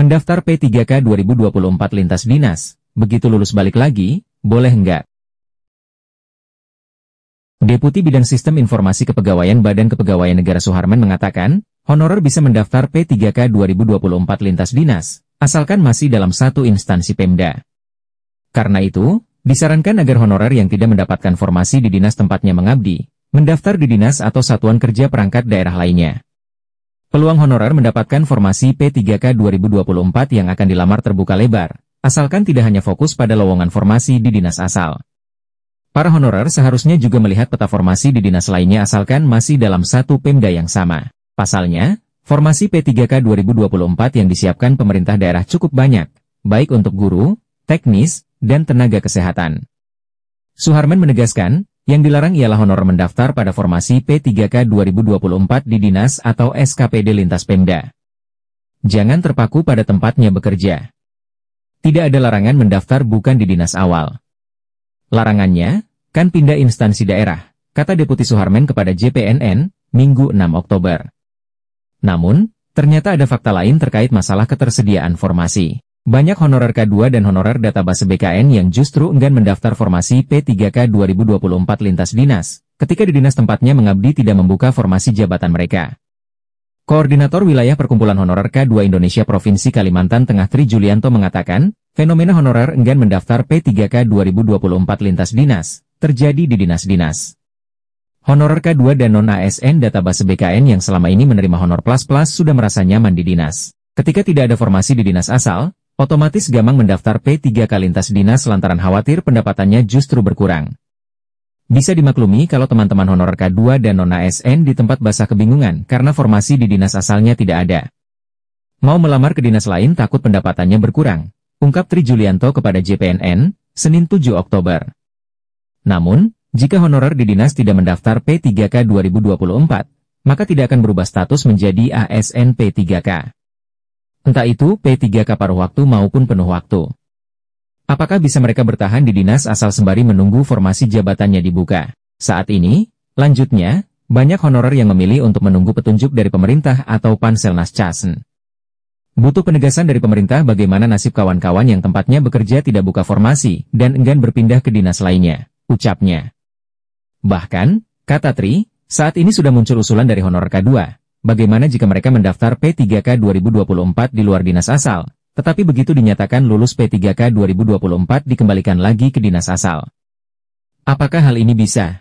Mendaftar P3K 2024 lintas dinas, begitu lulus balik lagi, boleh enggak? Deputi Bidang Sistem Informasi Kepegawaian Badan Kepegawaian Negara Suharman mengatakan, honorer bisa mendaftar P3K 2024 lintas dinas, asalkan masih dalam satu instansi Pemda. Karena itu, disarankan agar honorer yang tidak mendapatkan formasi di dinas tempatnya mengabdi, mendaftar di dinas atau satuan kerja perangkat daerah lainnya. Peluang honorer mendapatkan formasi P3K 2024 yang akan dilamar terbuka lebar, asalkan tidak hanya fokus pada lowongan formasi di dinas asal. Para honorer seharusnya juga melihat peta formasi di dinas lainnya asalkan masih dalam satu Pemda yang sama. Pasalnya, formasi P3K 2024 yang disiapkan pemerintah daerah cukup banyak, baik untuk guru, teknis, dan tenaga kesehatan. Suharman menegaskan, yang dilarang ialah honor mendaftar pada formasi P3K 2024 di Dinas atau SKPD Lintas Pemda. Jangan terpaku pada tempatnya bekerja. Tidak ada larangan mendaftar bukan di dinas awal. Larangannya, kan pindah instansi daerah, kata Deputi Suharmen kepada JPNN, Minggu 6 Oktober. Namun, ternyata ada fakta lain terkait masalah ketersediaan formasi. Banyak honorer K2 dan honorer database BKN yang justru enggan mendaftar formasi P3K 2024 lintas dinas, ketika di dinas tempatnya mengabdi tidak membuka formasi jabatan mereka. Koordinator Wilayah Perkumpulan Honorer K2 Indonesia Provinsi Kalimantan Tengah Tri Julianto mengatakan, fenomena honorer enggan mendaftar P3K 2024 lintas dinas, terjadi di dinas-dinas. Honorer K2 dan non-ASN database BKN yang selama ini menerima honor plus-plus sudah merasa nyaman di dinas. Ketika tidak ada formasi di dinas asal, Otomatis Gamang mendaftar P3 k lintas dinas lantaran khawatir pendapatannya justru berkurang. Bisa dimaklumi kalau teman-teman honorer K2 dan non-ASN di tempat basah kebingungan karena formasi di dinas asalnya tidak ada. Mau melamar ke dinas lain takut pendapatannya berkurang, ungkap Tri Julianto kepada JPNN, Senin 7 Oktober. Namun, jika honorer di dinas tidak mendaftar P3K 2024, maka tidak akan berubah status menjadi ASN P3K. Entah itu P3K paruh waktu maupun penuh waktu. Apakah bisa mereka bertahan di dinas asal sembari menunggu formasi jabatannya dibuka? Saat ini, lanjutnya, banyak honorer yang memilih untuk menunggu petunjuk dari pemerintah atau Panselnas Casen. Butuh penegasan dari pemerintah bagaimana nasib kawan-kawan yang tempatnya bekerja tidak buka formasi dan enggan berpindah ke dinas lainnya, ucapnya. Bahkan, kata Tri, saat ini sudah muncul usulan dari honorer K2, bagaimana jika mereka mendaftar P3K 2024 di luar dinas asal, tetapi begitu dinyatakan lulus P3K 2024 dikembalikan lagi ke dinas asal. Apakah hal ini bisa?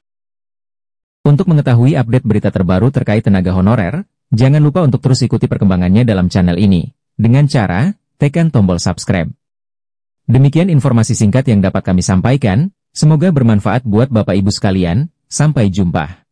Untuk mengetahui update berita terbaru terkait tenaga honorer, jangan lupa untuk terus ikuti perkembangannya dalam channel ini, dengan cara, tekan tombol subscribe. Demikian informasi singkat yang dapat kami sampaikan, semoga bermanfaat buat Bapak Ibu sekalian, sampai jumpa.